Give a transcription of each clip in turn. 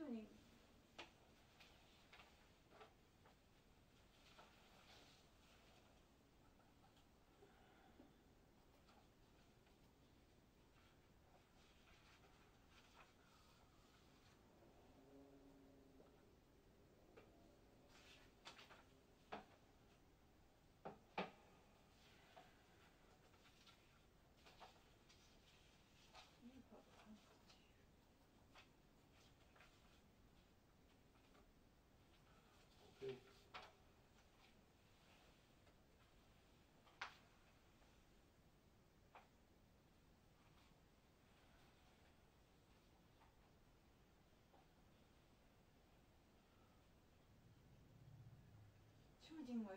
白にチャージングは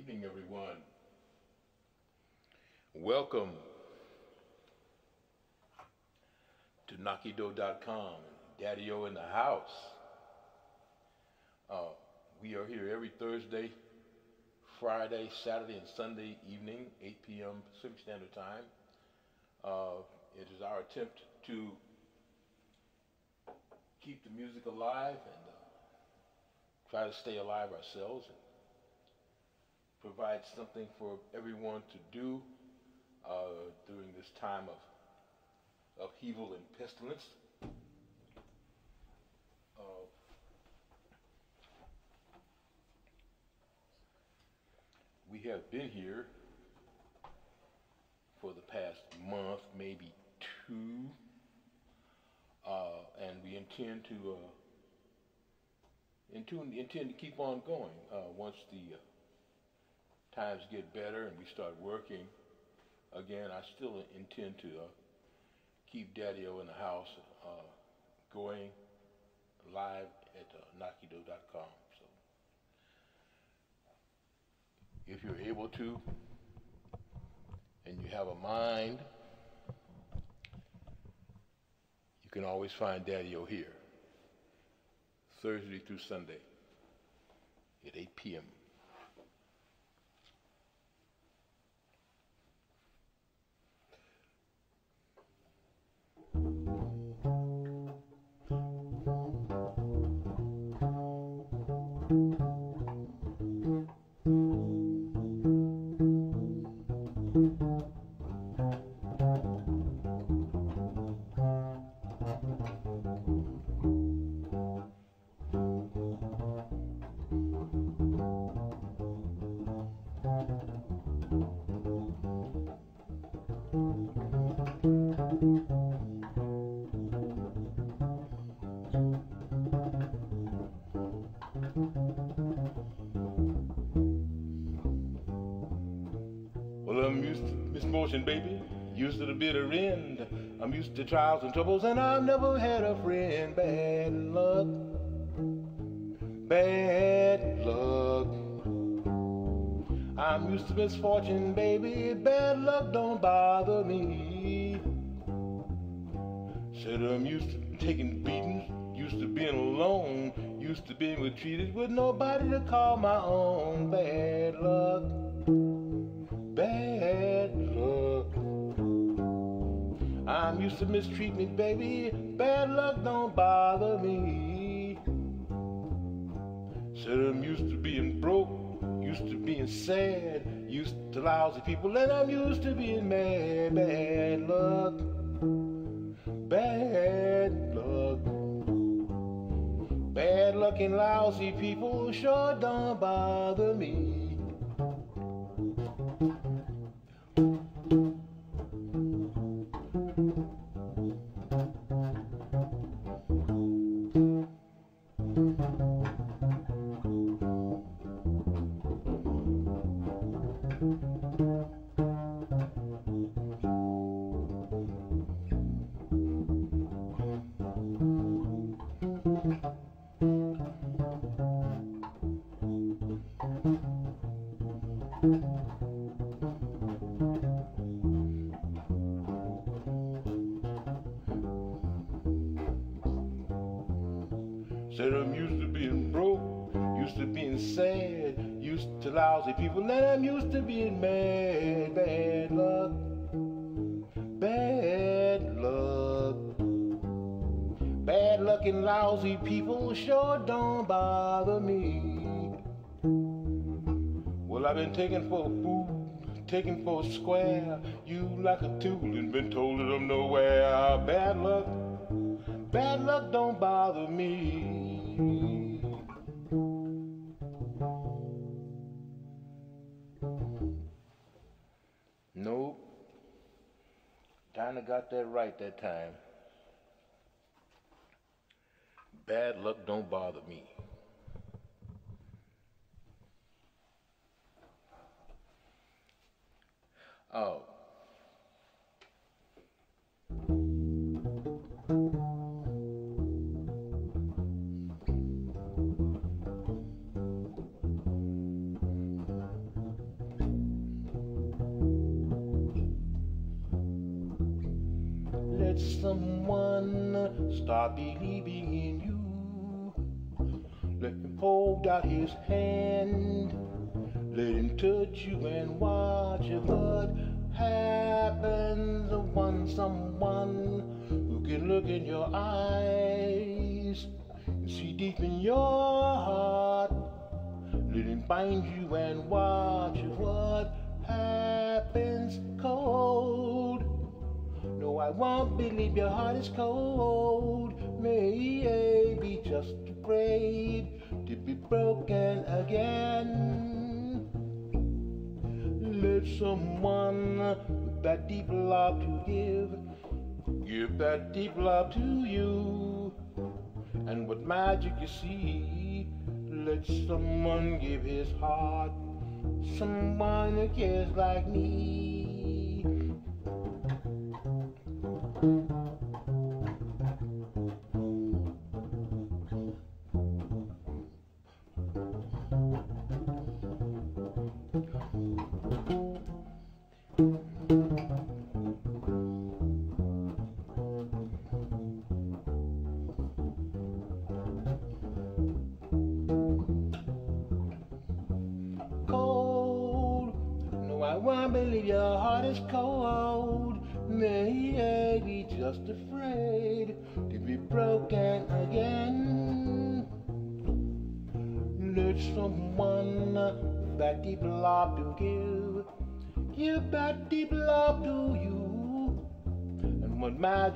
evening, everyone. Welcome to Nakido.com, Daddy O in the house. Uh, we are here every Thursday, Friday, Saturday, and Sunday evening, 8 p.m. Pacific Standard Time. Uh, it is our attempt to keep the music alive and uh, try to stay alive ourselves and provide something for everyone to do uh, during this time of upheaval and pestilence. Uh, we have been here for the past month, maybe two, uh, and we intend to uh, intend, intend to keep on going uh, once the uh, times get better and we start working again. I still intend to uh, keep Daddy-O in the house uh, going live at uh, Nakido.com. So if you're able to and you have a mind, you can always find Daddy-O here, Thursday through Sunday at 8 p.m. baby. Used to the bitter end. I'm used to trials and troubles, and I've never had a friend. Bad luck. Bad luck. I'm used to misfortune, baby. Bad luck don't bother me. Said I'm used to taking beatings, used to being alone, used to being treated with nobody to call my own. Bad luck used to mistreat me, baby. Bad luck don't bother me. Said I'm used to being broke, used to being sad, used to lousy people, and I'm used to being mad. Bad luck, bad luck. Bad luck and lousy people sure don't bother me. Been taken for a fool, taken for a square. You like a tool and been told that I'm nowhere. Bad luck, bad luck don't bother me. Nope. Dinah got that right that time. Bad luck don't bother me. Oh. Let someone start believing in you. Let him hold out his hand let him touch you and watch it. what happens when someone who can look in your eyes and see deep in your heart. Let him find you and watch what happens cold. No, I won't believe your heart is cold. May be just afraid to be broken again. Someone with that deep love to give, give that deep love to you. And what magic you see, let someone give his heart, someone who cares like me.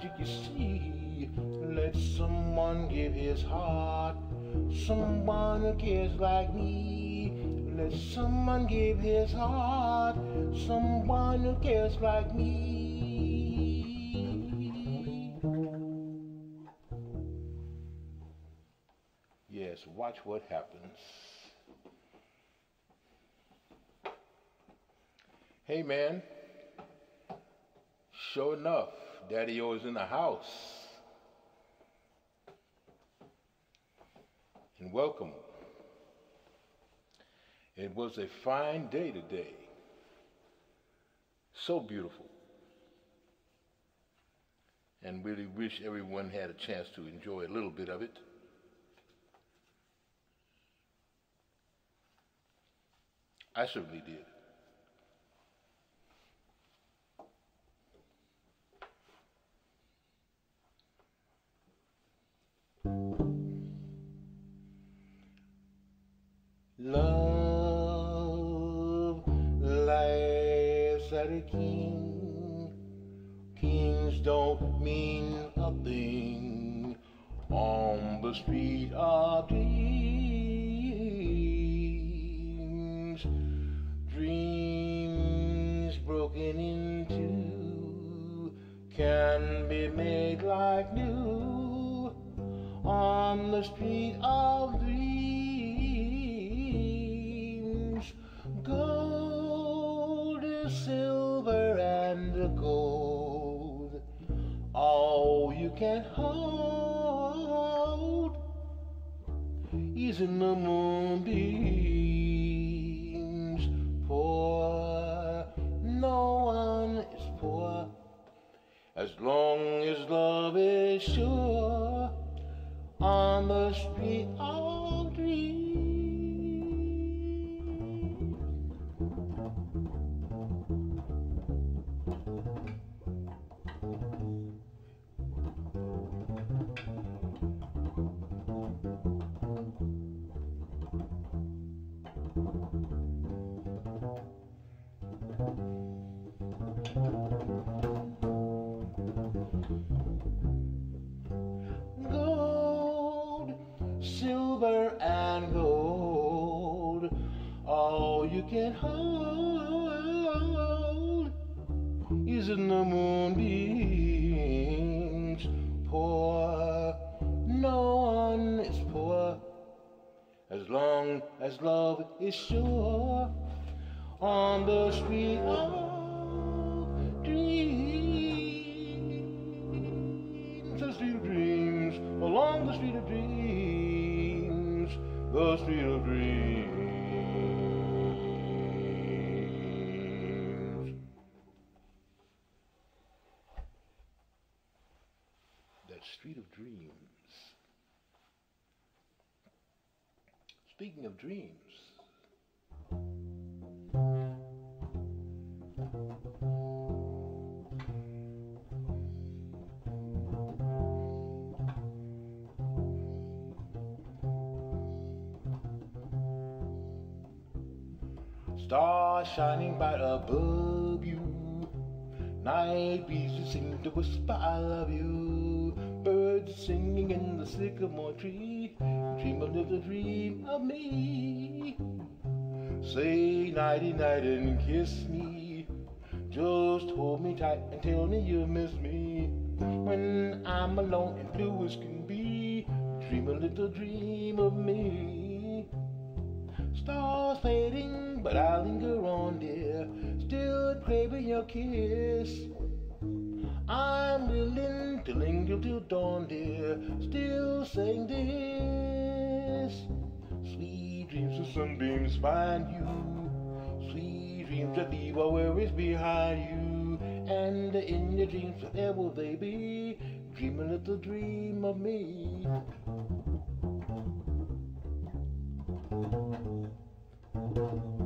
Magic you see, let someone give his heart, someone who cares like me. Let someone give his heart, someone who cares like me. Yes, watch what happens. Hey man, sure enough, Daddy O is in the house. And welcome. It was a fine day today. So beautiful. And really wish everyone had a chance to enjoy a little bit of it. I certainly did. Love laughs at a king. Kings don't mean a thing on the street of dreams. Dreams broken into can be made like new on the street of dreams. Gold is silver and gold, all you can hold is in the moonbeams. Poor, no one is poor as long as love is sure on the street of dreams. Silver and gold, all you can hold love is sure on the street Shining bright above you. Night breezes seem to whisper, I love you. Birds singing in the sycamore tree. Dream a little dream of me. Say nighty night and kiss me. Just hold me tight and tell me you miss me. When I'm alone and blue as can be. Dream a little dream of me. Your kiss. I'm willing to linger till dawn, dear. Still saying this. Sweet dreams of sunbeams find you. Sweet dreams that leave our worries behind you. And in your dreams, whatever they be, dream a little dream of me. Stars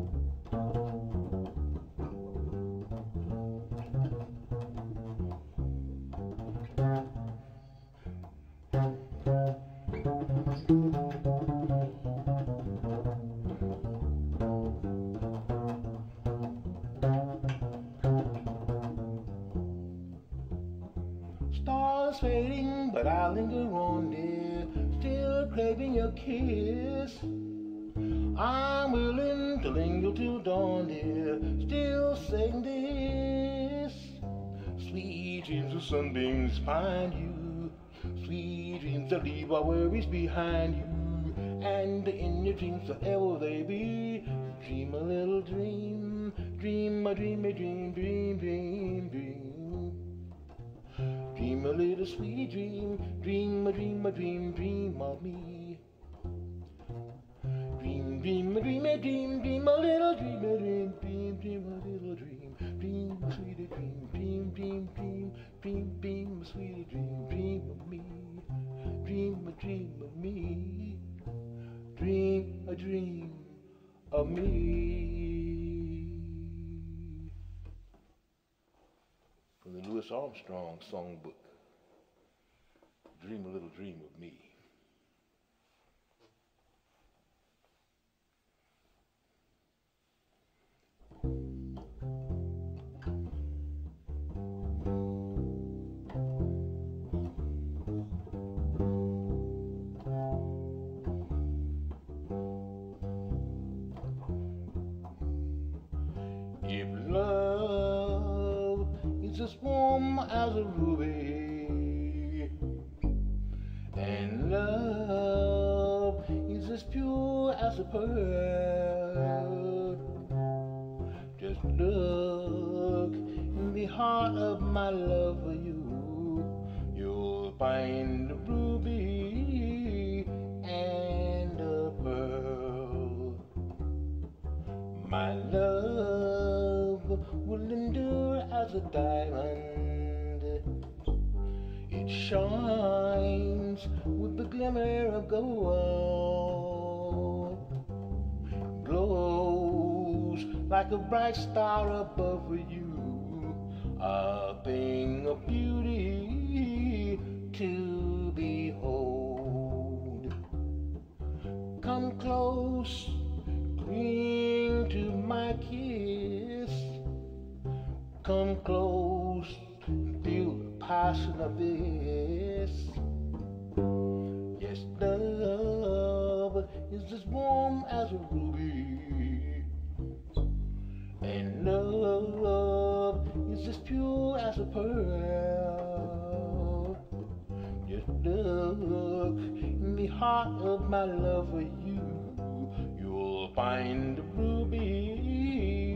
till dawn. Still saying this. Sweet dreams of sunbeams find you. Sweet dreams that leave our worries behind you. And in your dreams, whatever they be, dream a little dream. Dream a dream, a dream, dream, dream, dream. Dream a little sweet dream. Dream a dream, a dream, dream of me. Dream, a dream, a dream, dream a little dream, a dream, dream, dream a little dream. Dream a sweet dream, dream, dream, dream, dream, dream a sweet dream, dream of me. Dream a dream of me. Dream a dream of me. From the Louis Armstrong songbook, Dream a Little Dream of Me. Warm as a ruby, and love is as pure as a pearl, just look in the heart of my love for you. You'll find a ruby and a pearl. My love as a diamond. It shines with the glimmer of gold. Glows like a bright star above you. A thing of beauty to behold. Come close cling Come close and feel the passion of this. Yes, the love is as warm as a ruby. And love is as pure as a pearl. Just look in the heart of my love for you you'll find a ruby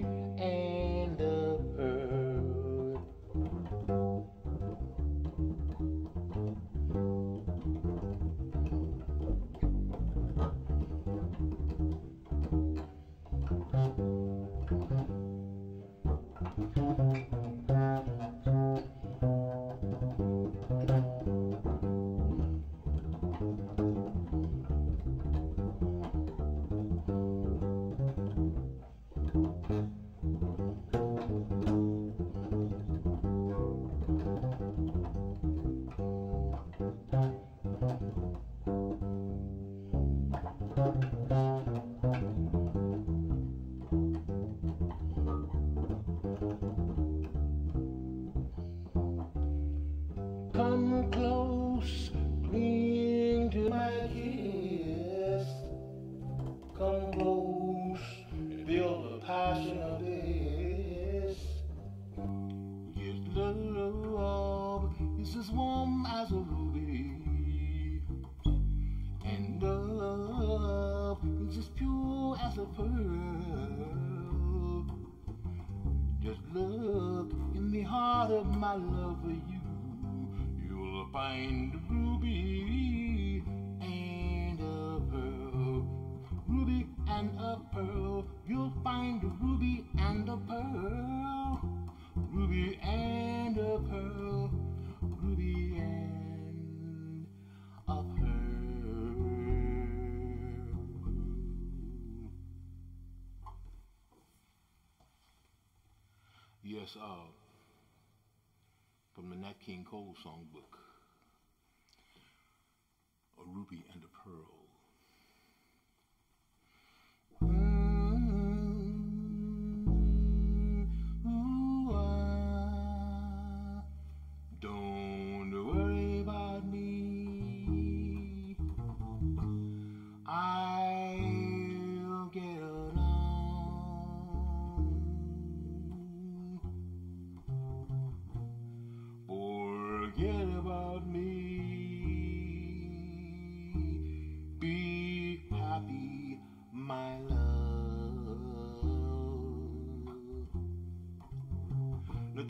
够上不？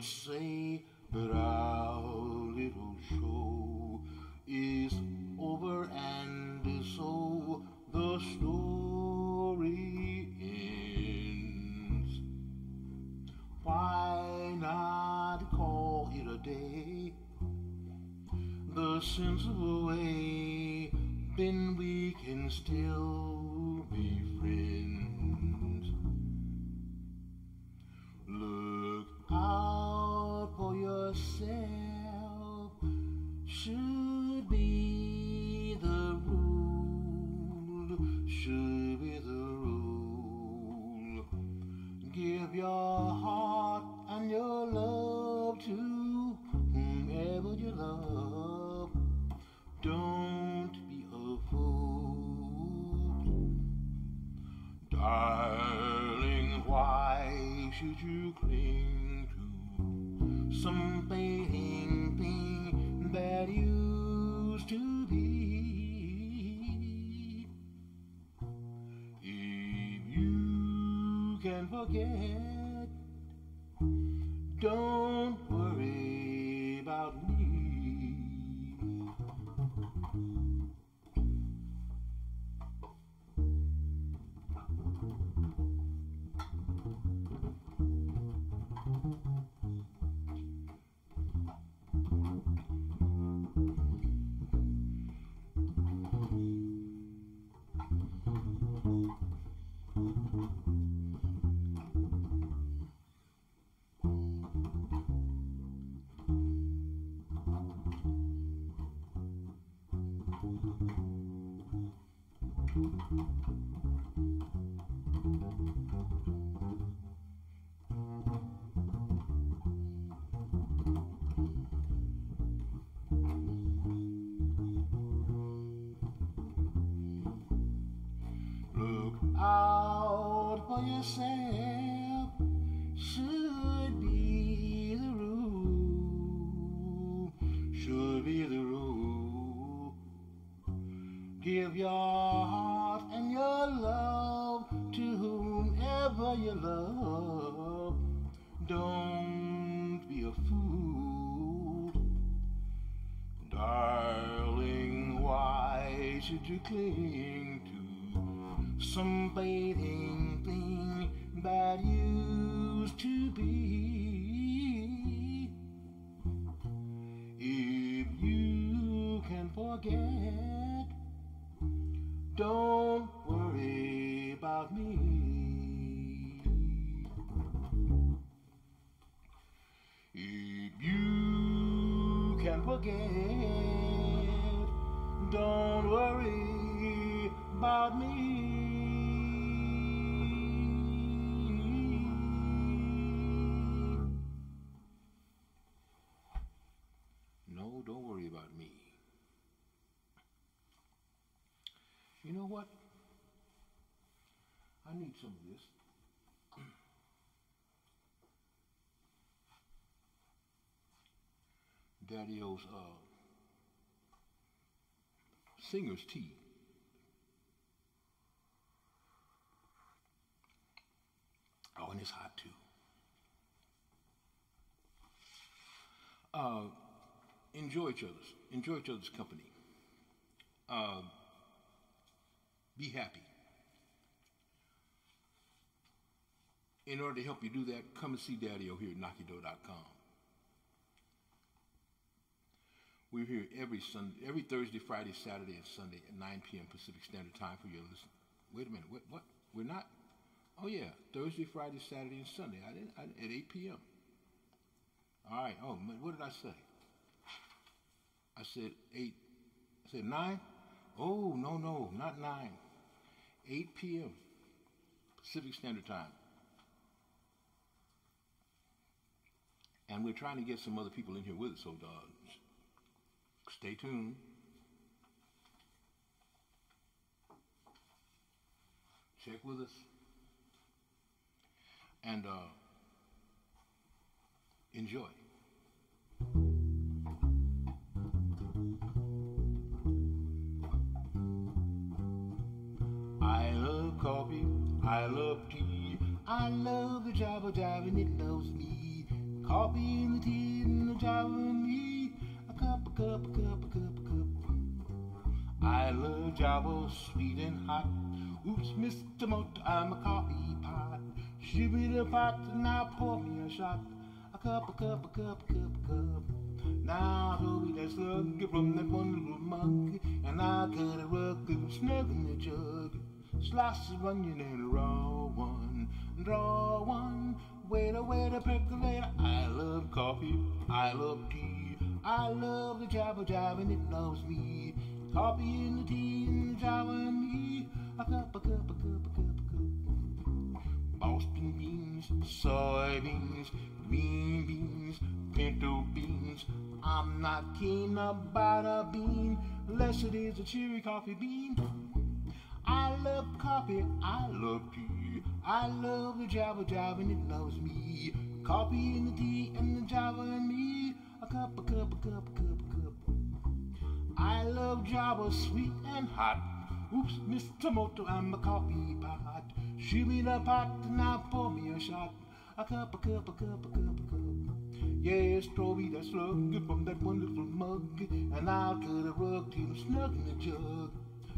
Say that our little show is over and so the story ends. Why not call it a day? The sensible way, then we can still yourself should be the rule, should be the rule. Give your heart and your love to whomever you love. Don't be a fool. Darling, why should you cling to some again. myself should be the rule, should be the rule. Give your done this. Daddy-o's uh, singer's tea. Oh, and it's hot too. Uh, enjoy each other's, enjoy each other's company. Uh, to help you do that, come and see Daddy-O here at Nakido.com. We're here every Sunday, every Thursday, Friday, Saturday, and Sunday at 9 p.m. Pacific Standard Time for your listen. Wait a minute, what? What? We're not. Oh yeah, Thursday, Friday, Saturday, and Sunday. I didn't. I, at 8 p.m. All right. Oh, what did I say? I said eight. I said nine. Oh no no, not nine. 8 p.m. Pacific Standard Time. And we're trying to get some other people in here with us, so uh, stay tuned. Check with us. And uh, enjoy. I love coffee, I love tea, I love the Java Jive and it loves me. Coffee and the tea and the Java and me, a cup, a cup, a cup, a cup, a cup. I love Java sweet and hot. Oops, Mr. Moto, I'm a coffee pot. Me the pot now pour me a shot. A cup, a cup, a cup, a cup, a cup. Now be that slug from that little mug, and I'll cut a rug and snug in the jug. Slice of onion and a raw one, draw one. Wait a wait oh, a percolator. I love coffee, I love tea, I love the Java oh, Java and it loves me. Coffee and the tea and the Java and me. A cup, a cup, a cup, a cup, a cup. Boston beans, soybeans, green beans, pinto beans. I'm not keen about a bean unless it is a cherry coffee bean. I love coffee, I love tea, I love the Java Java and it loves me. Coffee and the tea and the Java and me. A cup, a cup, a cup, a cup, a cup. I love Java sweet and hot. Oops, Mr. Moto, I'm a coffee pot. Me the pot and now pour me a shot. A cup, a cup, a cup, a cup, a cup. Yes, throw me that slug from that wonderful mug, and I'll cut a rug I'm snug in the jug.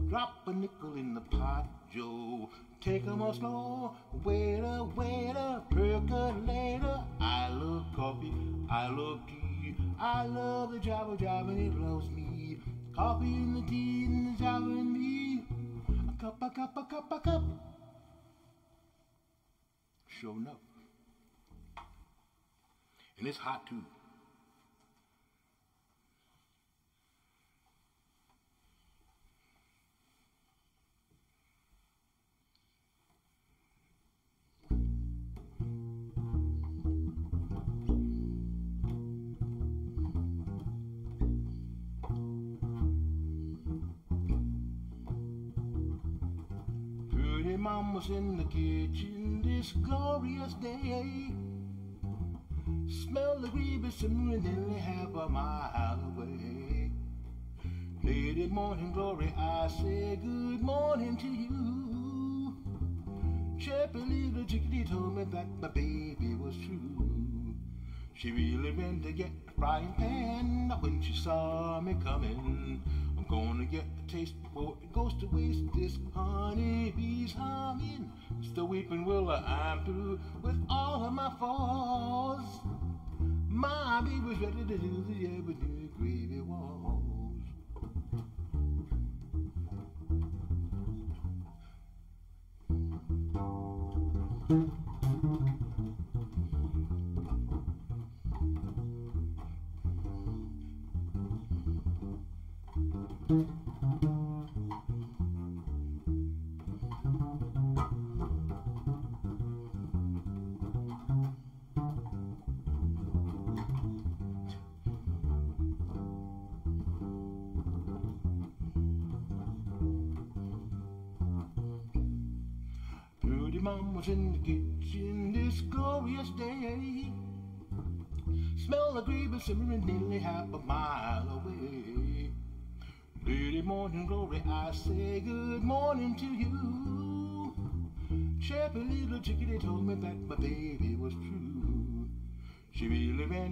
Drop a nickel in the pot, Joe. Take 'em all slow. Waiter, waiter, percolator. I love coffee, I love tea. I love the Java Java and it loves me. Coffee and the tea and the Java and me. A cup, a cup, a cup, a cup. Sure enough. And it's hot too. Mama's in the kitchen this glorious day. Smell the grievous and nearly half a mile away. Lady morning glory, I say good morning to you. Chirpy little chickadee told me that my baby was true. She really ran to get a frying pan when she saw me coming. Gonna get a taste before it goes to waste. This honey bee's humming. Still weeping willow, I'm through with all of my falls. My baby was ready to do the Avenue gravy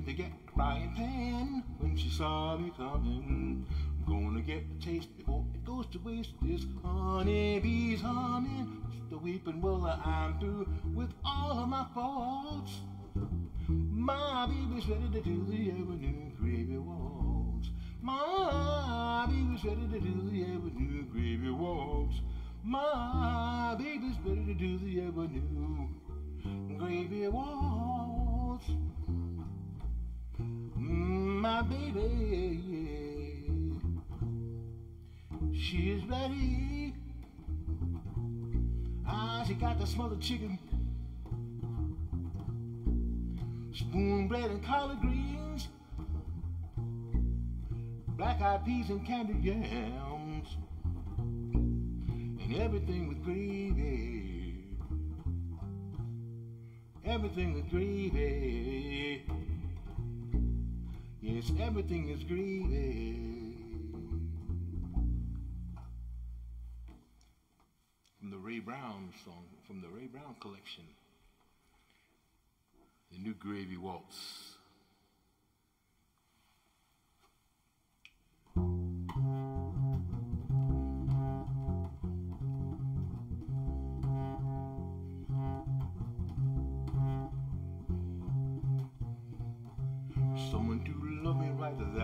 to get the frying pan when she saw me coming. I'm gonna get a taste before it goes to waste. This honeybee's humming, the weeping willow. I'm through with all of my faults. My baby's ready to do the avenue gravy waltz. My baby's ready to do the avenue gravy waltz. My baby's ready to do the avenue gravy waltz. My baby. She's ready. Ah, she got the smothered chicken spoon bread and collard greens, black eyed peas and candied yams, and everything with gravy. Everything with gravy. Yes, everything is gravy. From the Ray Brown song, from the Ray Brown collection the new gravy waltz.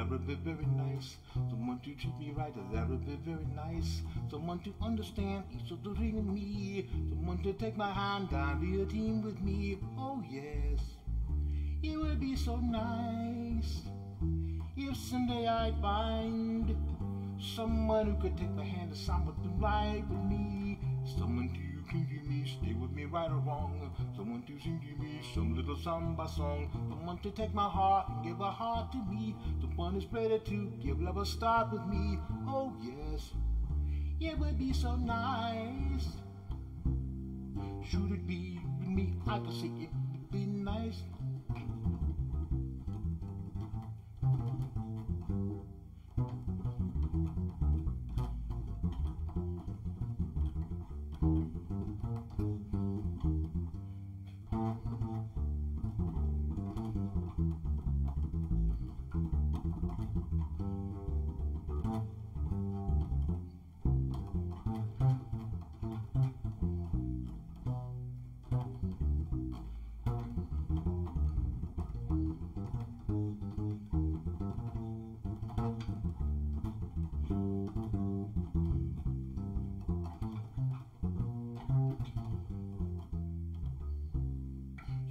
That would be very nice. Someone to treat me right, that would be very nice. Someone to understand each of the ring in me. Someone to take my hand and be a team with me. Oh yes. It would be so nice if someday I'd find someone who could take my hand and someone to ride with me. Someone to give me, stay with me right or wrong. Someone to sing to me some little samba song. Someone to take my heart and give a heart to me. The one is ready to give love a start with me. Oh yes, it would be so nice. Should it be with me? I could say it would be nice.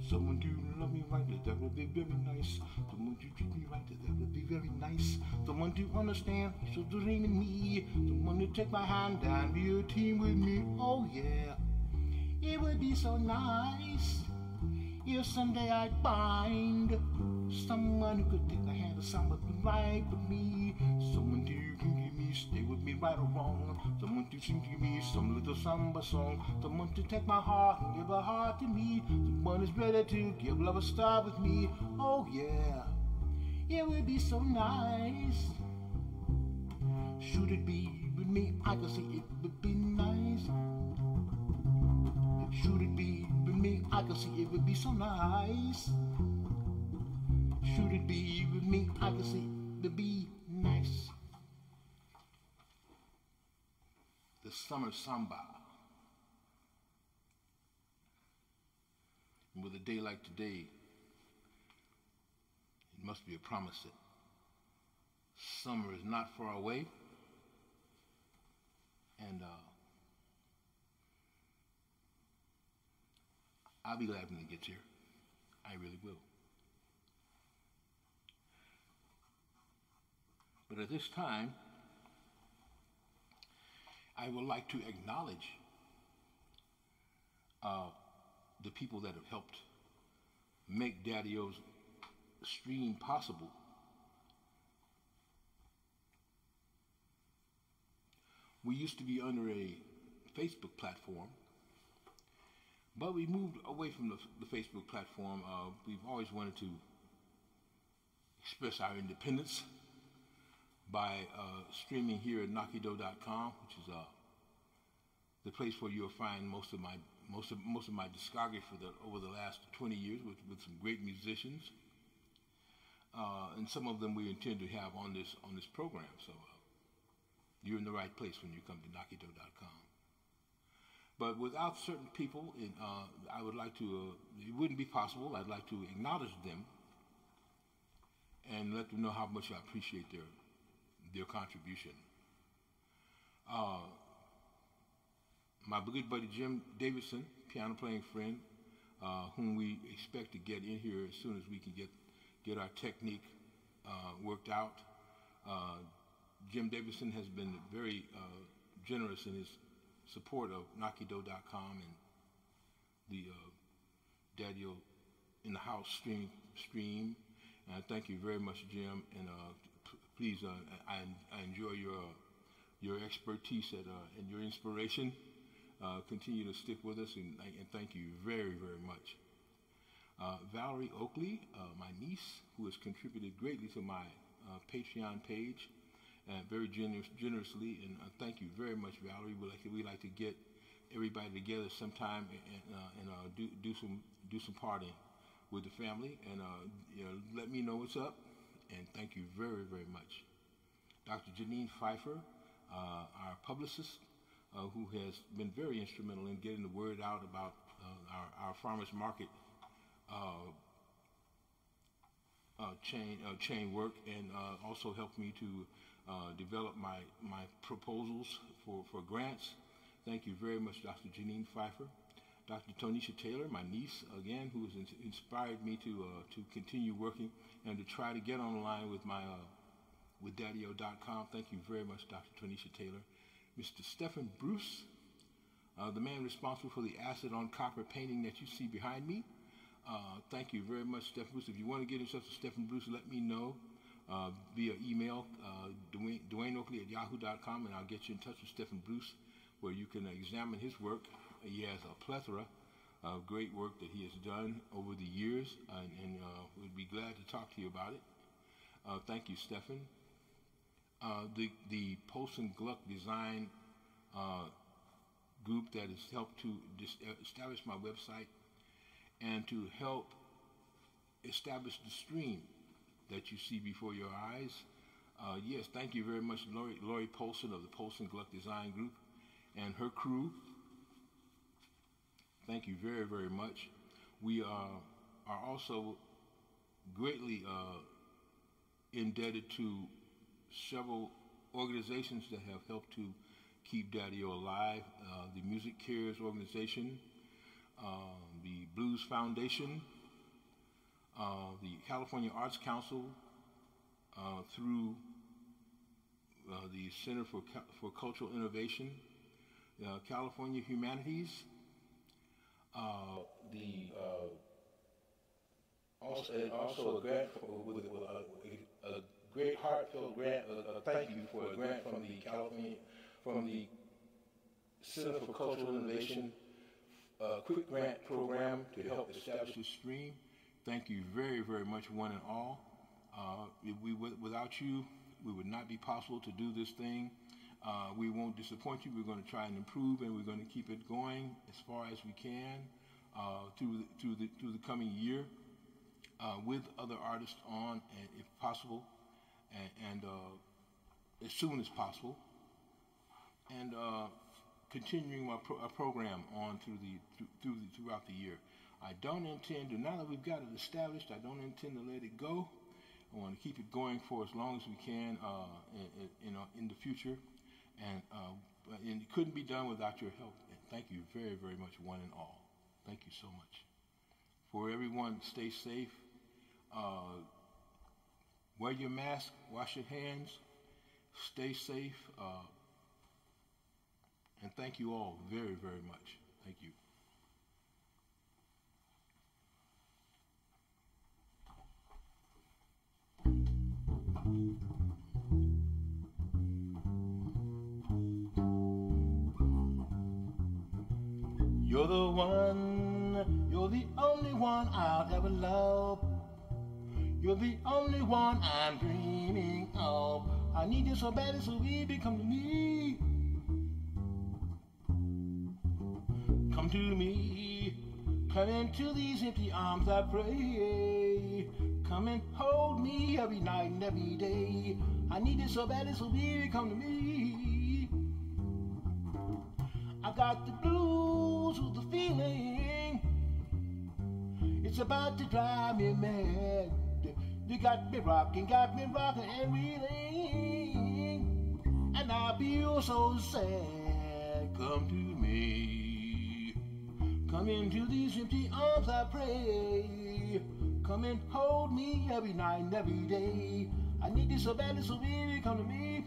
Someone to love me right, that would be very nice. Someone to treat me right, that would be very nice. Someone to understand, so dream in me. Someone to take my hand and be a team with me. Oh yeah, it would be so nice if someday I'd find someone who could take the hand of someone ride with me. Someone to stay with me right or wrong. Someone to sing to me some little samba song. Someone to take my heart and give a heart to me. Someone is ready to give love a start with me. Oh yeah, it would be so nice. Should it be with me? I could see it would be nice. Should it be with me? I could see it would be so nice. Should it be with me? I could see it would be nice. The summer samba. And with a day like today, it must be a promise that summer is not far away. And uh, I'll be glad when it gets here. I really will. But at this time, I would like to acknowledge uh, the people that have helped make Daddy O's stream possible. We used to be under a Facebook platform, but we moved away from the, the Facebook platform. Uh, we've always wanted to express our independence by uh, streaming here at Nakido.com, which is uh, the place where you'll find most of my most of most of my discography for the, over the last 20 years with, with some great musicians, uh, and some of them we intend to have on this on this program. So uh, you're in the right place when you come to Nakido.com. But without certain people, it, uh, I would like to. Uh, it wouldn't be possible. I'd like to acknowledge them and let them know how much I appreciate their their contribution. Uh, my good buddy Jim Davidson, piano playing friend, uh, whom we expect to get in here as soon as we can get get our technique uh, worked out. Uh, Jim Davidson has been very uh, generous in his support of Nakido.com and the uh, in the House stream. stream. And thank you very much, Jim. And uh, please, uh, I, I enjoy your uh, your expertise at, uh, and your inspiration. Uh, continue to stick with us, and, and, thank you very, very much. Valerie Oakley, my niece, who has contributed greatly to my Patreon page, very generous, generously, and thank you very much, Valerie. We like to, we like to get everybody together sometime and, and do do some do some partying with the family, and you know, let me know what's up and thank you very, very much. Dr. Janine Pfeiffer, uh, our publicist, uh, who has been very instrumental in getting the word out about uh, our, our, farmers market uh, uh, chain uh, chain work, and also helped me to develop my my proposals for for grants. Thank you very much, Dr. Janine Pfeiffer. Dr. Tonisha Taylor, my niece, again, who has inspired me to to continue working and to try to get on the line with my uh, with Daddyo.com. Thank you very much, Dr. Tonisha Taylor. Mr. Stephen Bruce, uh, the man responsible for the acid on copper painting that you see behind me. Uh, thank you very much, Stephen Bruce. If you want to get in touch with Stephen Bruce, let me know uh, via email, uh, Dwayne, Dwayne Oakley at yahoo.com, and I'll get you in touch with Stephen Bruce, where you can examine his work he has a plethora of great work that he has done over the years, and, and uh, we'd be glad to talk to you about it. Uh, thank you, Stefan. Uh, the the Polson Gluck Design uh, group that has helped to establish my website and to help establish the stream that you see before your eyes. Uh, yes, thank you very much, Lori, Lori Polson of the Polson Gluck Design Group and her crew Thank you very, very much. We uh, are also greatly uh, indebted to several organizations that have helped to keep Daddy-O alive. Uh, the Music Cares organization, uh, the Blues Foundation, uh, the California Arts Council, uh, through the Center for, for Cultural Innovation, California Humanities, uh, the uh, also and also a grant for, with, with a, a, great heartfelt grant. A, a, thank you for a grant from the California from the Center for Cultural Innovation uh, quick grant program to help establish the stream. Thank you very very much one and all. Uh, we without you, we would not be possible to do this thing. Uh, we won't disappoint you. We're going to try and improve, and we're going to keep it going as far as we can uh, through the, through the through the coming year uh, with other artists on, and if possible, and, and uh, as soon as possible, and uh, continuing my pro- program on through the through, through the, throughout the year. I don't intend to now that we've got it established. I don't intend to let it go. I want to keep it going for as long as we can uh, in, in, in the future and, uh, and it couldn't be done without your help. And thank you very, very much, one and all. Thank you so much. For everyone, stay safe. Uh, wear your mask. Wash your hands. Stay safe. Uh, and thank you all very, very much. Thank you. You're the one, you're the only one I'll ever love. You're the only one I'm dreaming of. I need you so badly, so baby, come to me. Come to me. Come into these empty arms, I pray. Come and hold me every night and every day. I need you so badly, so baby, come to me. I got the blues the feeling. It's about to drive me mad. You got me rocking, got me rocking and reeling. And I feel so sad. Come to me. Come into these empty arms, I pray. Come and hold me every night and every day. I need you so badly, so baby, come to me.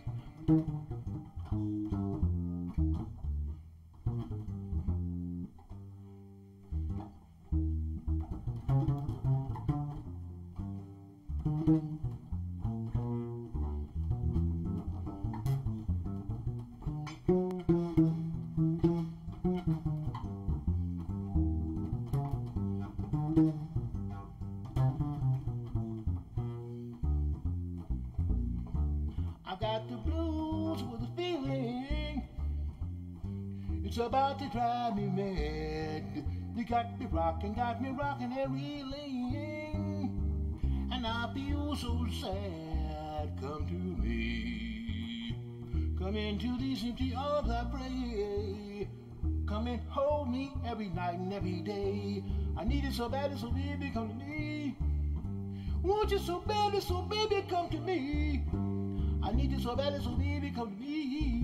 It's about to drive me mad. You got me rocking, got me rocking eh, and reeling. And I feel so sad. Come to me. Come into these empty arms, I pray. Come and hold me every night and every day. I need it so badly, so baby, come to me. Want you so badly, so baby, come to me. I need you so badly, so baby, come to me.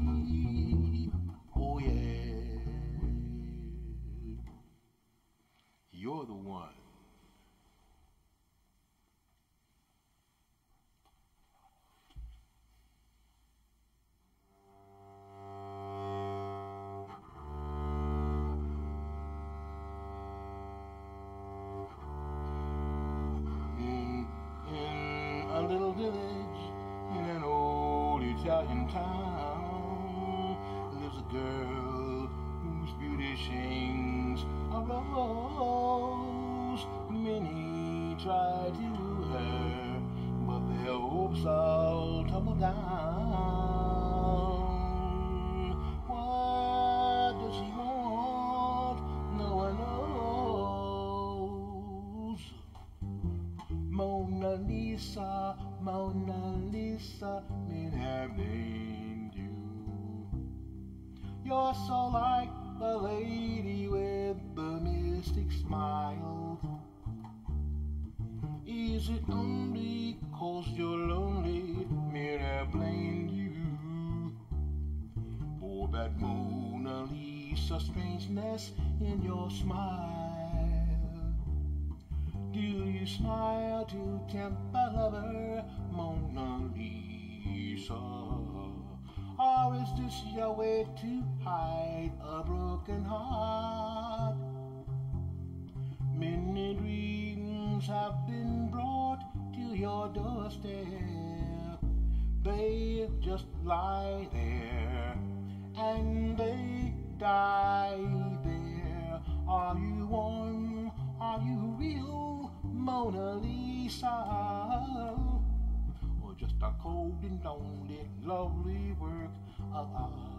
To hide a broken heart? Many dreams have been brought to your doorstep. They just lie there and they die there. Are you one? Are you real, Mona Lisa? Or just a cold and lonely, lovely work of art?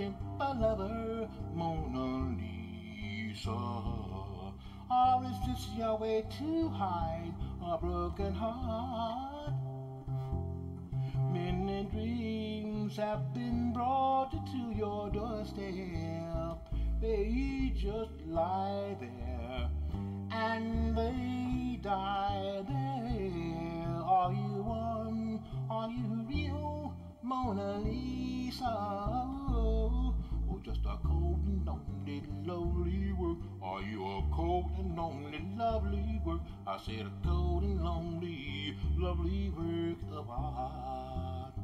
A lover, Mona Lisa? Or is this your way to hide a broken heart? Many dreams have been brought to your doorstep. They just lie there and they die there. Are you one? Are you real? Mona Lisa. Oh, just a cold and lonely, lovely work? Are you a cold and lonely, lovely work? I said a cold and lonely, lovely work of art.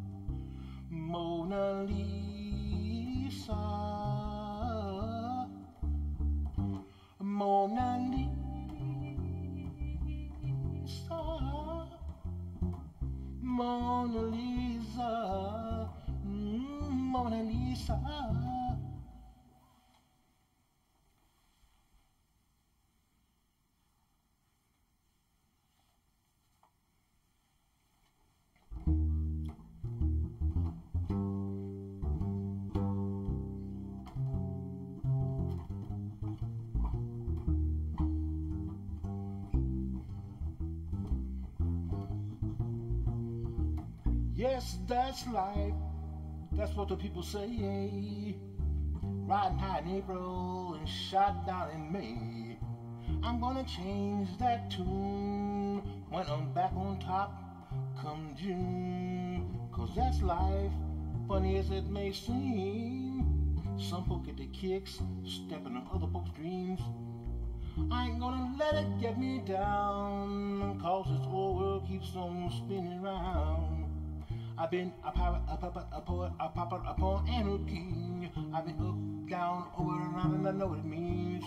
Mona Lisa. Mona Lisa. Mona Lisa. Mm, Mona Lisa. Yes, that's life. That's what the people say. Riding high in April and shot down in May. I'm gonna change that tune when I'm back on top come June. Cause that's life, funny as it may seem. Some folk get their kicks, stepping on other folks' dreams. I ain't gonna let it get me down, cause this old world keeps on spinning round. I've been a pirate, a puppet, a poet, a puppet, a pawn, and a king. I've been up, down, over and around, and I know what it means.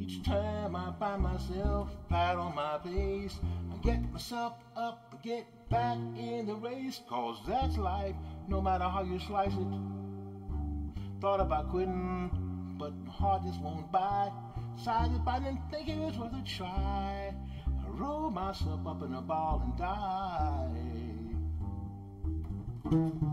Each time I find myself flat on my face, I get myself up, I get back in the race, cause that's life, no matter how you slice it. Thought about quitting, but my heart just won't bite. Decided I didn't think it was worth a try. I roll myself up in a ball and die. I've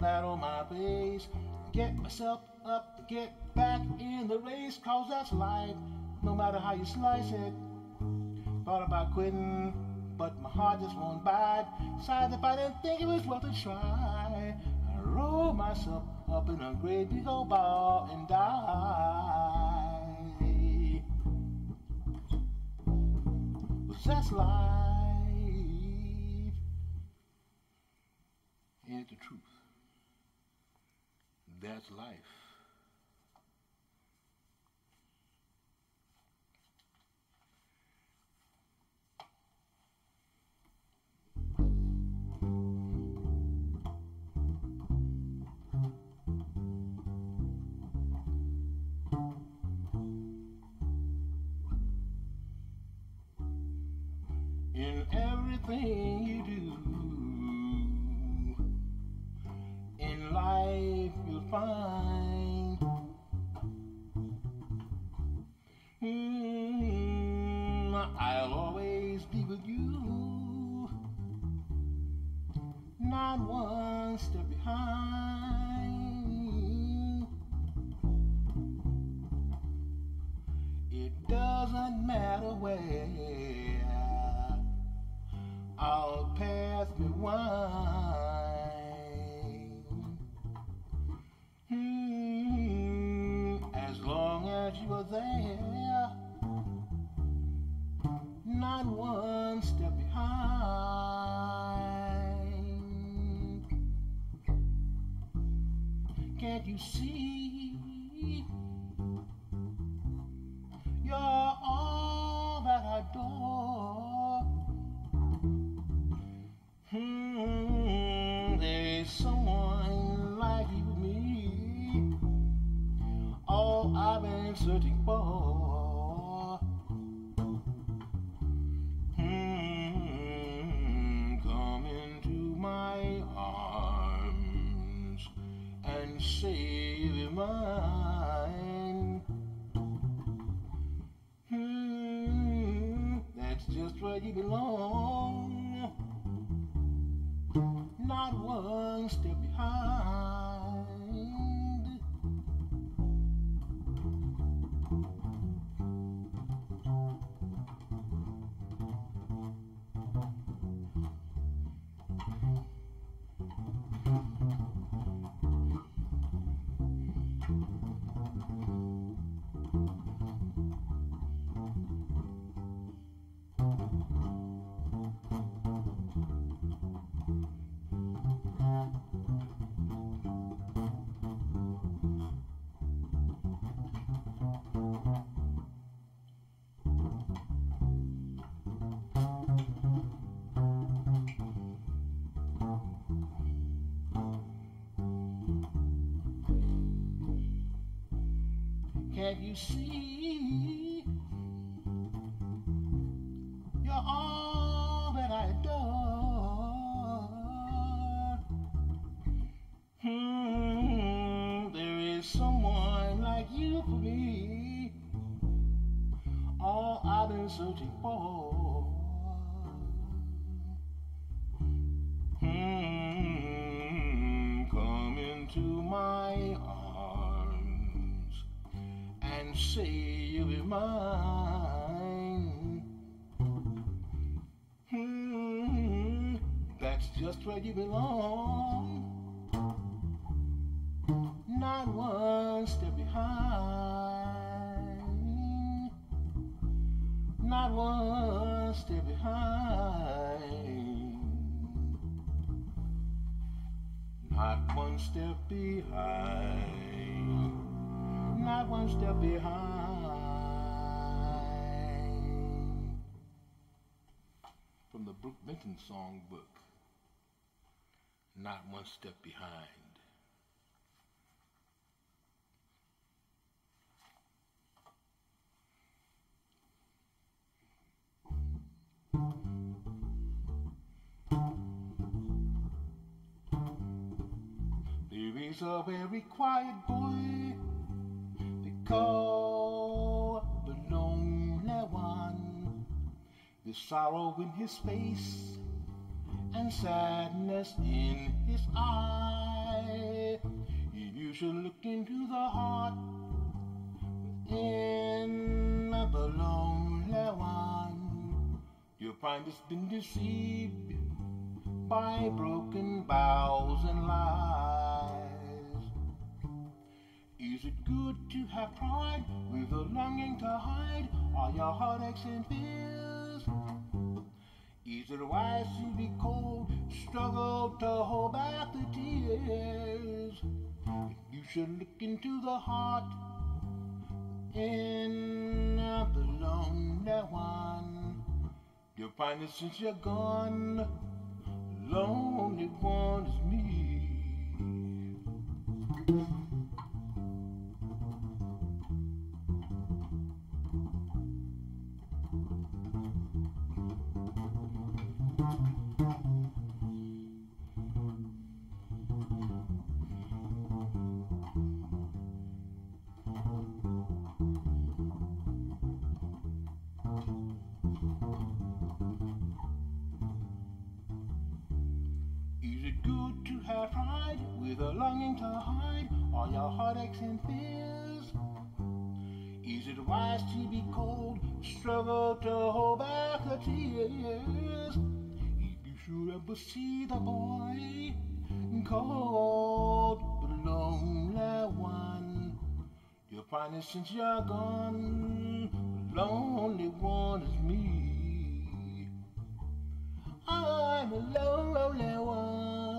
on my face, get myself up, get back in the race, cause that's life, no matter how you slice it. Thought about quitting, but my heart just won't bite. Decided if I didn't think it was worth a try, I roll myself up in a great big old ball and die. That's life. Here's the truth. That's life. in everything Can't you see? Behind. Not one step behind. From the Brook Benton songbook. Not one step behind. Is a very quiet boy they call the lonely one. There's sorrow in his face and sadness in his eye. You should look into the heart within the lonely one, you'll find it's been deceived by broken vows and lies. Is it good to have pride with a longing to hide all your heartaches and fears? Is it wise to be cold, struggle to hold back the tears? You should look into the heart in the lonely one. You'll find that since you're gone, lonely one is me. With a longing to hide all your heartaches and fears? Is it wise to be cold, struggle to hold back the tears? If you should ever see the boy cold but lonely one, you'll find that since you're gone, the lonely one is me. I'm a lonely one.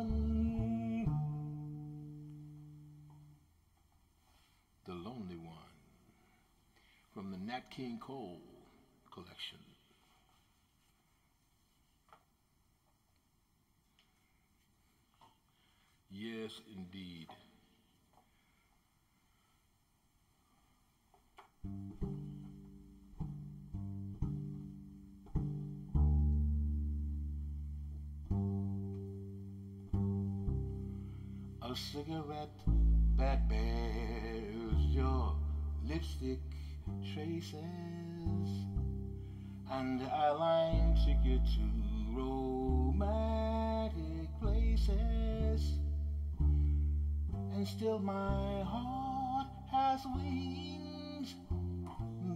Nat King Cole collection. Yes, indeed. A cigarette that bears your lipstick traces and I line to get to romantic places. And still my heart has wings.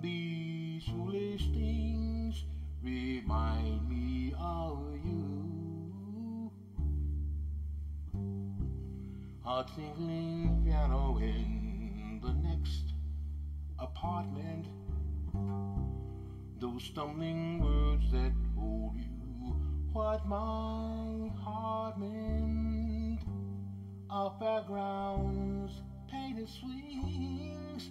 These foolish things remind me of you. A tinkling piano in apartment. Those stumbling words that hold you, what my heart meant. Our fairgrounds, painted swings.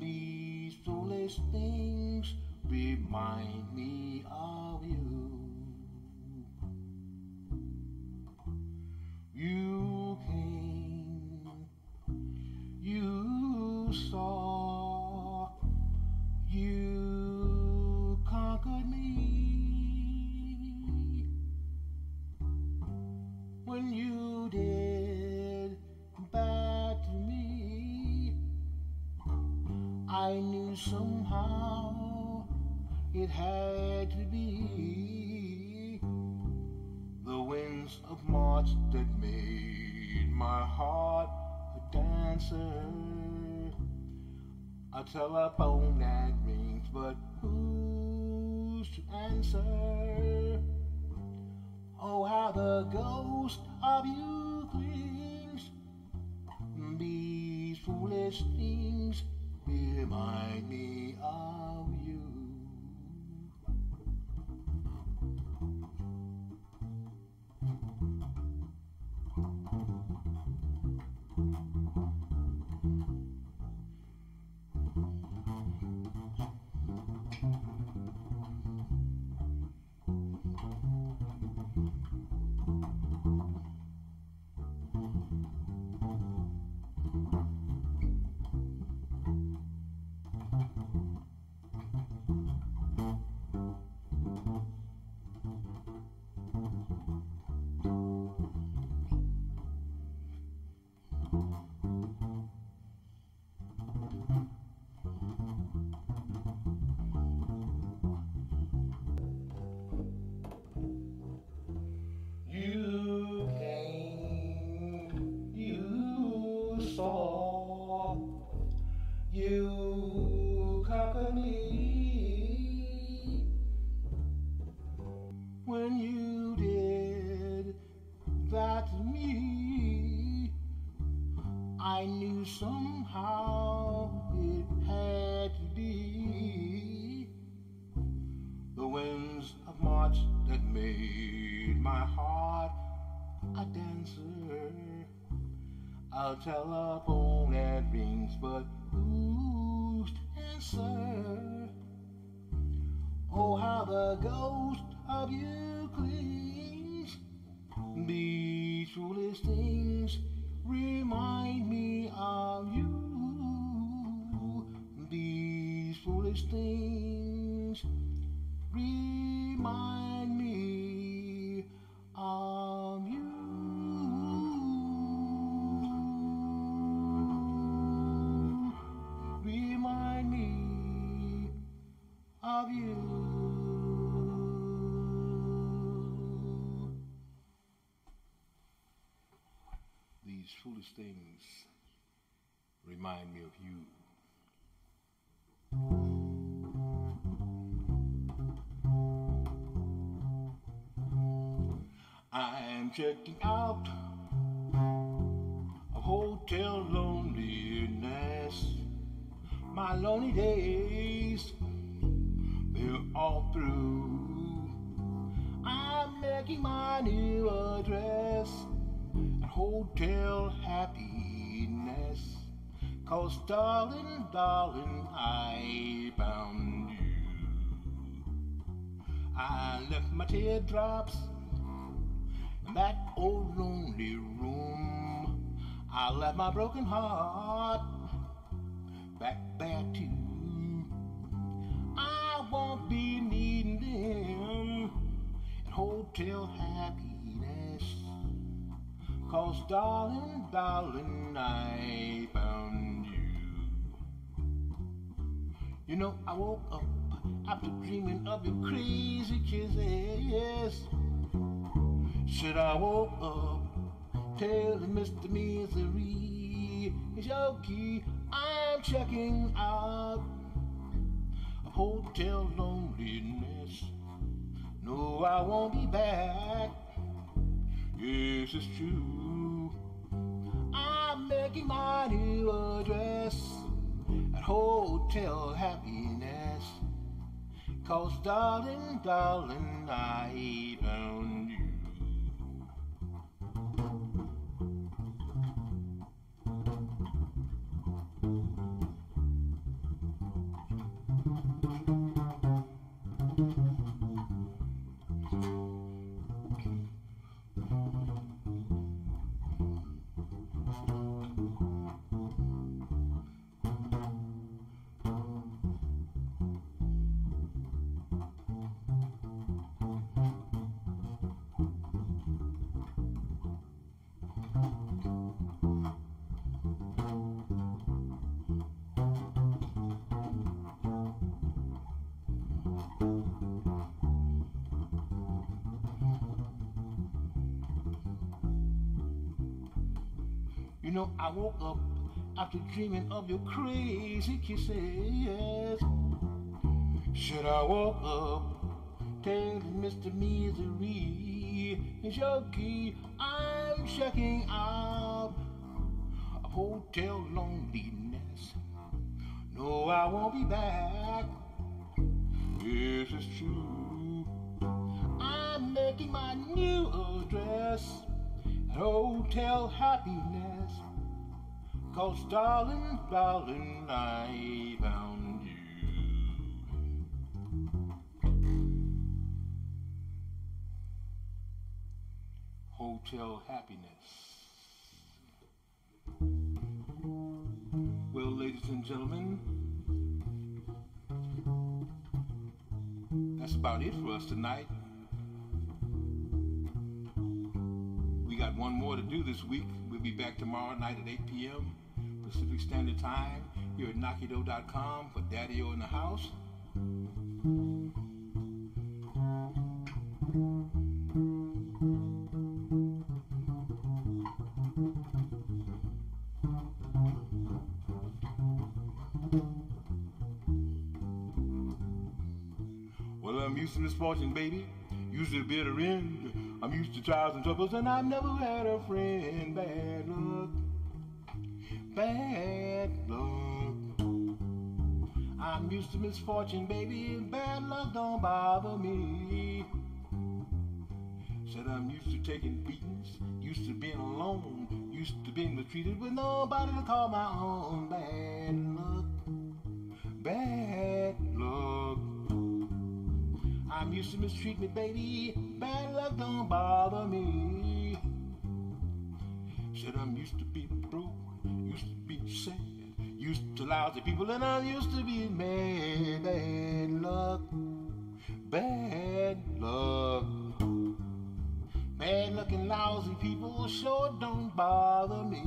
These foolish things remind me of you. A telephone that rings, but who's to answer? Oh, how the ghost of you clings. These foolish things remind me of telephone that rings, but who's answer? Oh, how the ghost of you These foolish things remind me of you. I'm checking out a hotel loneliness. My lonely days, they're all through. I'm making my new address Hotel Happiness. Cause darling, darling, I found you. I left my teardrops in that old lonely room. I left my broken heart back there too. I won't be needing them in hotel happiness. Cause darling, darling, I found you. You know, I woke up after dreaming of your crazy kisses. Should I woke up telling Mr. Misery is your key? I'm checking out a hotel loneliness. No, I won't be back. Yes, it's true. I'm making my new address at Hotel Happiness. Cause darling, darling, I found you. You know, I woke up after dreaming of your crazy kisses. Should I woke up telling Mr. Misery key? I'm checking out a hotel loneliness. No, I won't be back. This is true. I'm making my new address at Hotel Happiness. Cause darling, darling, I found you. Hotel Happiness. Well, ladies and gentlemen, that's about it for us tonight. We got one more to do this week. We'll be back tomorrow night at 8 p.m. Pacific Standard Time here at Nakido.com for Daddy O in the house. Well, I'm used to misfortune, baby. Used to bitter end. I'm used to trials and troubles, and I've never had a friend. Bad luck. Bad luck. I'm used to misfortune, baby, and bad luck don't bother me. Said I'm used to taking beatings, used to being alone, used to being mistreated with nobody to call my own. Bad luck. Bad luck. I'm used to mistreatment, baby. Bad luck don't bother me. Said I'm used to being broke, sad, used to lousy people, and I'm used to be mad. Bad luck, bad luck. Bad looking lousy people sure don't bother me.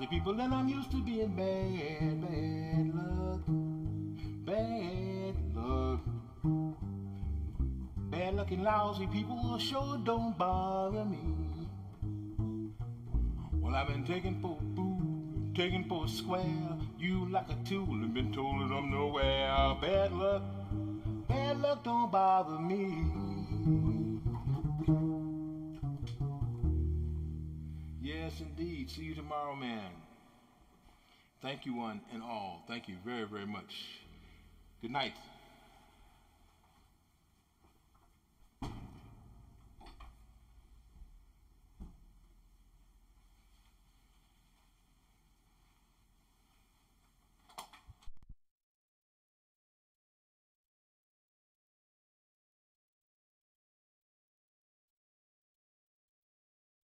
Lousy people, and I'm used to being bad, bad luck, bad luck. Bad luck and lousy people sure don't bother me. Well, I've been taken for a fool, taken for a square. You like a tool and been told that I'm nowhere. Bad luck, bad luck don't bother me. Yes, indeed. See you tomorrow, man. Thank you, one and all. Thank you very, very much. Good night.